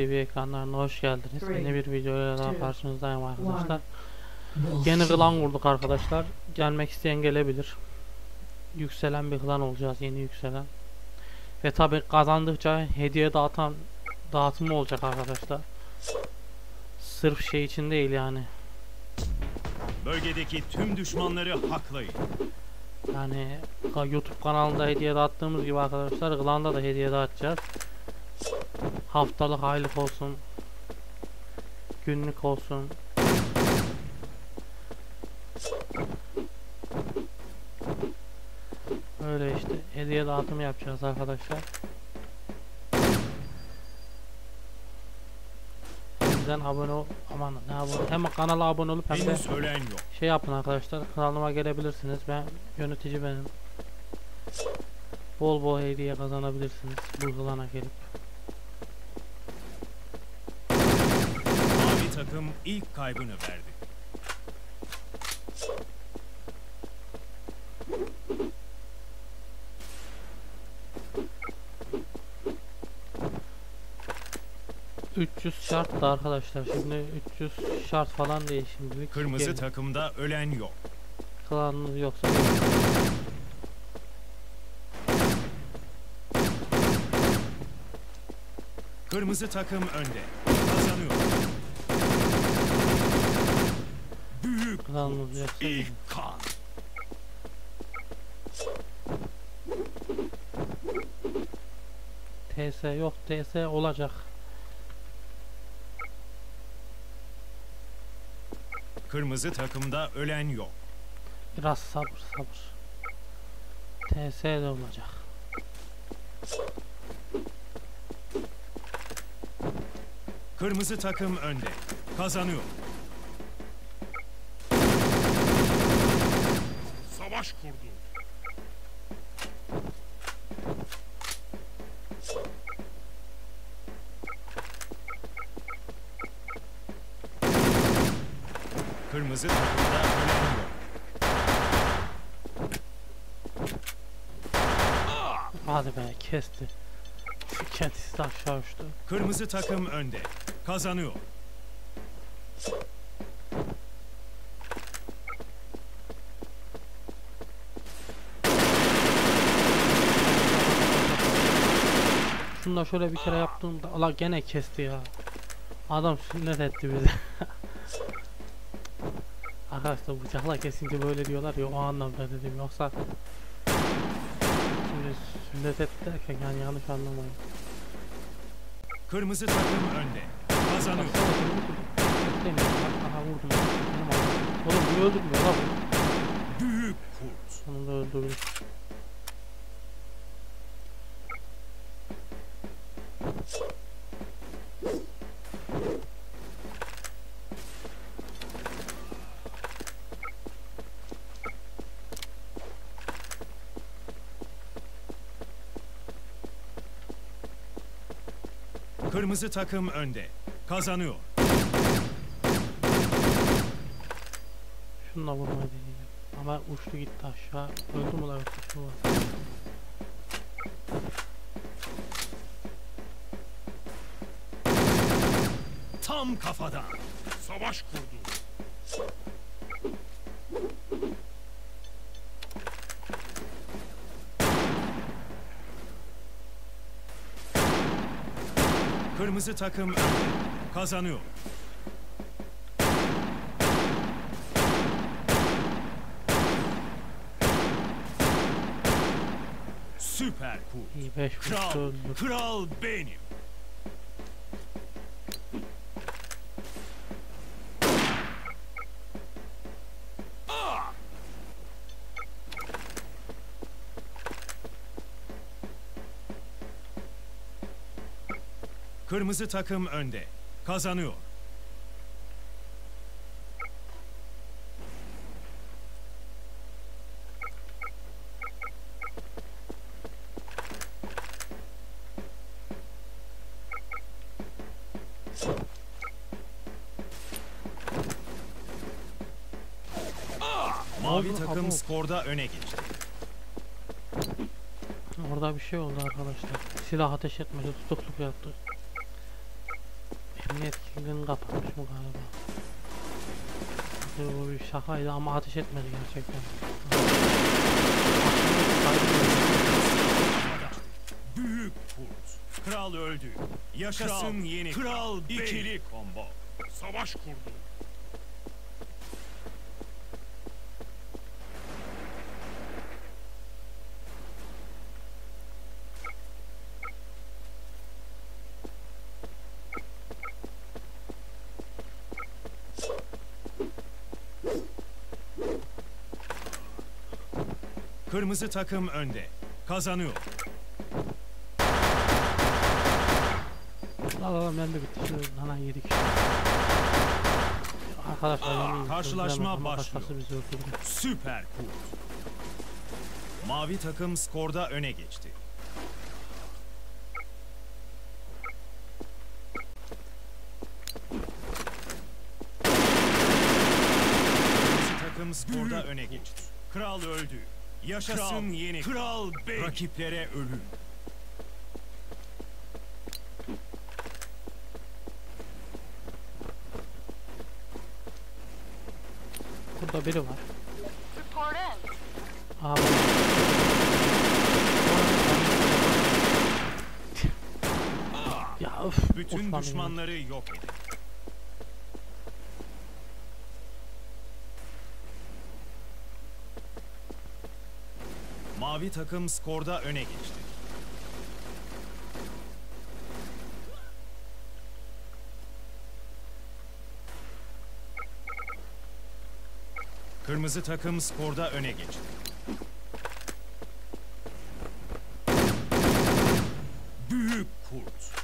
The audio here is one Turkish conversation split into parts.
TV ekranlarına hoş geldiniz. Yeni bir videoyla daha karşınızdayım arkadaşlar. Yeni klan kurduk arkadaşlar. Gelmek isteyen gelebilir. Yükselen bir klan olacağız, yeni yükselen. Ve tabi kazandıkça hediye dağıtan dağıtımı olacak arkadaşlar. Sırf şey için değil yani. Bölgedeki tüm düşmanları haklayın. Yani YouTube kanalında hediye dağıttığımız gibi arkadaşlar klanda da hediye dağıtacağız. Haftalık aylık olsun. Günlük olsun. Öyle işte. Hediye dağıtımı yapacağız arkadaşlar. Bizden abone ol aman ne abone hem kanala abone olup hem de şey yapın arkadaşlar. Kanalıma gelebilirsiniz. Ben yönetici benim. Bol bol hediye kazanabilirsiniz. Bu gelip Mavi takım ilk kaybını verdi. Cık, 300 şart da arkadaşlar şimdi 300 şart falan değil şimdilik Kırmızı Gelin. takımda ölen yok. klanınız yoksa Kırmızı takım önde. Kazanıyor. Klanınız yoksa. TS yok TS olacak Kırmızı takımda ölen yok. biraz sabır sabır TS de olacak Kırmızı takım önde. Kazanıyor. Savaş kurdu. Kırmızı takımda hadi be kesti kendisi de aşağı uçtu Kırmızı takım önde. Kazanıyor. Şunu da şöyle bir kere yaptığımda Allah gene kesti ya. Adam sünnet etti bizi. Arkadaşlar bıçakla kesince böyle diyorlar ya o anlamda dedim yoksa Şimdi sünnet etti derken yani yanlış anlamayın. Kırmızı takım önde. Kazanıyor. Aha vurdum. Oğlum bu öldürmüyor la bu. Büyük kurt. Sonunda öldürdüm. Kırmızı takım önde. Kazanıyor. Şununla vurmayı deneyeceğim. Ama uçtu gitti aşağı. Öldü mü la yoksa şu var. Tam kafadan. Savaş kurdu. Kırmızı takım. Kazanıyor. Süper kurt. İyi 5 vuruşta Kral, kral benim. Kırmızı takım önde. Kazanıyor. Mavi takım skorda öne geçti. Orada bir şey oldu arkadaşlar. Silah ateş etmedi, tutukluk yaptı. Senin etkinliğini kapatmış bu galiba. Bu bir şakaydı ama ateş etmedi gerçekten. Büyük kurt. Kral öldü. Yaşasın yeni kral. İkili combo. Savaş kurdu. Kırmızı takım önde. Kazanıyor. La la ben de bitti. Hemen yedik. Arkadaşlar yemin karşılaşma başlıyor. Süper kurt. Mavi takım skorda öne geçti. Kırmızı takım skorda öne geçti. Kral öldü. Yaşasın yeni kral bey. Rakiplere ölüm. Burada biri var. Bu- ya öf. Bütün Osman düşmanları yok edin. Mavi takım skorda öne geçti. Kırmızı takım skorda öne geçti. Büyük kurt.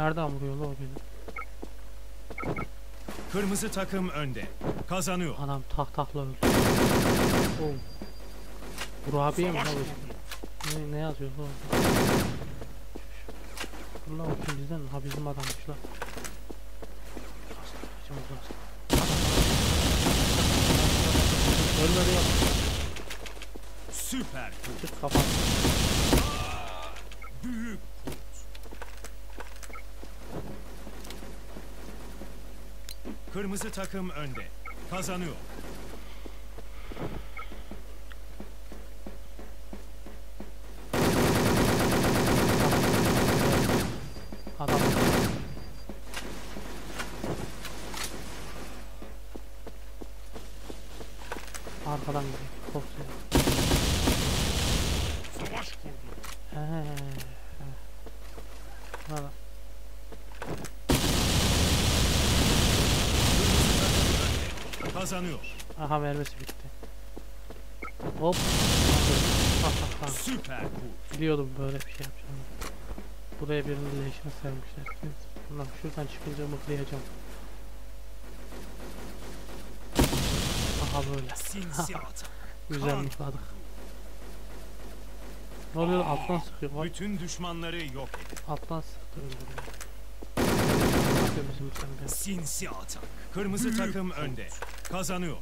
Nereden vuruyor la o beni? Kırmızı takım önde. Kazanıyor. Adam tak takla öldü. Oğlum. Kurabiye mi lan? Ne, ne yazıyor bu? Allah olsun bizden ha bizim adammış lan. Ölmedi ya. Süper. Çık kapat. Büyük kurt. Kırmızı takım önde. Kazanıyor. Kazanıyor. Aha mermisi bitti. Hop. Süper. Biliyordum böyle bir şey yapacağını. Buraya birinin leşini sermişler. Bundan şuradan çıkınca mıklayacağım. Aha böyle. Güzel mıkladık. Ne oluyor? Alttan sıkıyor. Bak Bütün düşmanları yok edin. alttan sıktı öldürüyor. Sen be? Sinsi atak. Kırmızı takım önde. Kazanıyor.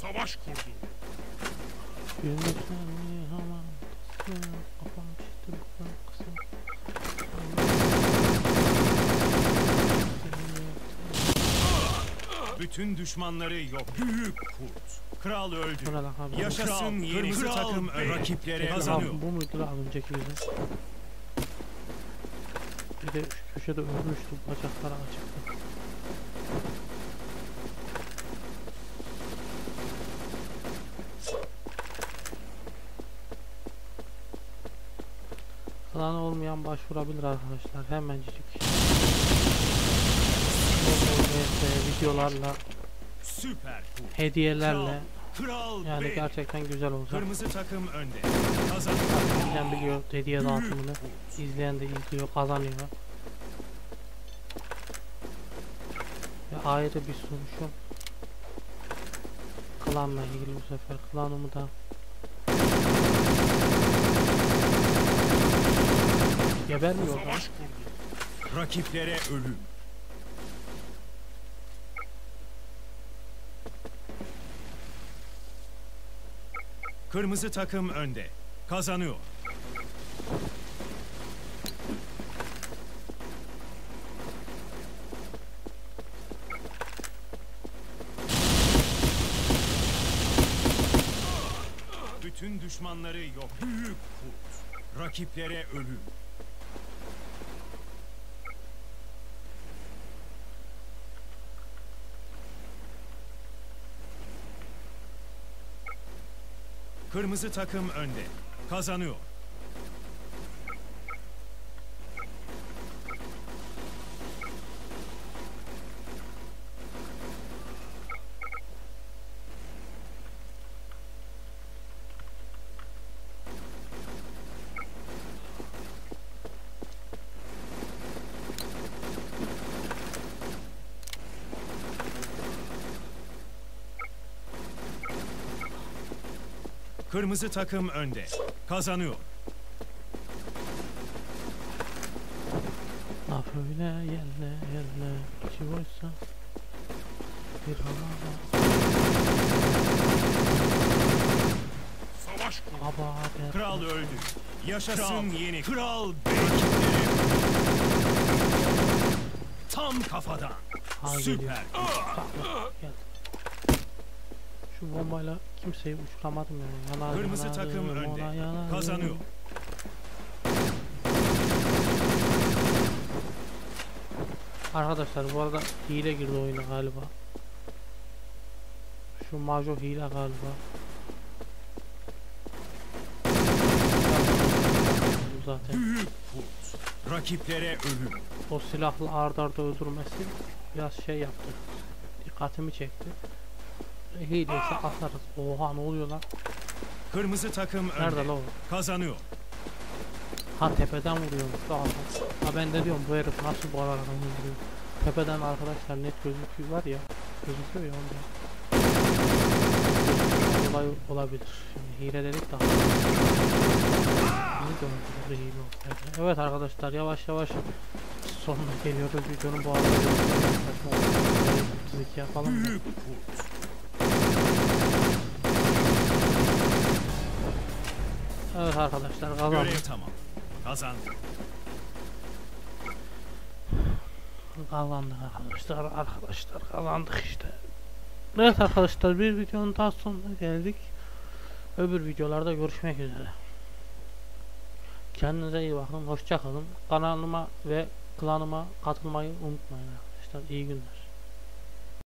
Savaş kurdu. Seni aman kısım. Kafam şişti bu kadar Bütün düşmanları yok. Büyük kurt. Kral öldü. Abi? Yaşasın yeni kırmızı takım önde. Rakiplere kazanıyor. Bu muydu lan önceki yüzü? Bir de şu köşede ölmüştü. Bacakları açıktı. Klanı olmayan başvurabilir arkadaşlar. Hemencik. Videolarla, Süper kurt. hediyelerle yani gerçekten güzel olacak. Kırmızı takım önde. İzleyen biliyor hediye dağıtımını. İzleyen de izliyor, kazanıyor. Ya ayrı bir soruşum. Klanla ilgili bu sefer klanımı da gebermiyor. Rakiplere ölüm. Kırmızı takım önde. Kazanıyor. Bütün düşmanları yok. Büyük kurt. Rakiplere ölüm. Kırmızı takım önde. Kazanıyor. Kırmızı takım önde. Kazanıyor. Laf öyle yerle yerle içi boysa bir havada Savaş Aba der. Kral öldü. Yaşasın yeni kral bey. Tam kafadan. Ha, geliyor. Süper. Gel. Şu bombayla kimseyi uçuramadım yani. Yanar, Kırmızı yanar, takım önde. yanar, Kazanıyor. Arkadaşlar bu arada hile girdi oyuna galiba. Şu Majo hile galiba. Zaten. Büyük kurt. Rakiplere ölüm. O silahla ard arda öldürmesi biraz şey yaptı. Dikkatimi çekti. Hileyse atarız. Oha ne oluyor lan? Kırmızı takım Nerede önde. lan? Kazanıyor. Ha tepeden vuruyormuş adam. Ha ben de diyorum bu herif nasıl bu aradan vuruyor. Tepeden arkadaşlar net gözüküyor var ya. Gözüküyor ya onda. Olay olabilir. Şimdi hile dedik daha. Evet arkadaşlar yavaş yavaş sonuna geliyoruz videonun bu arada. 32 yapalım? Büyük kurt. Evet arkadaşlar kazandık. Görev tamam. Kazandı. Kazandık arkadaşlar arkadaşlar kazandık işte. Evet arkadaşlar bir videonun daha sonuna geldik. Öbür videolarda görüşmek üzere. Kendinize iyi bakın. Hoşça kalın. Kanalıma ve klanıma katılmayı unutmayın arkadaşlar. İyi günler.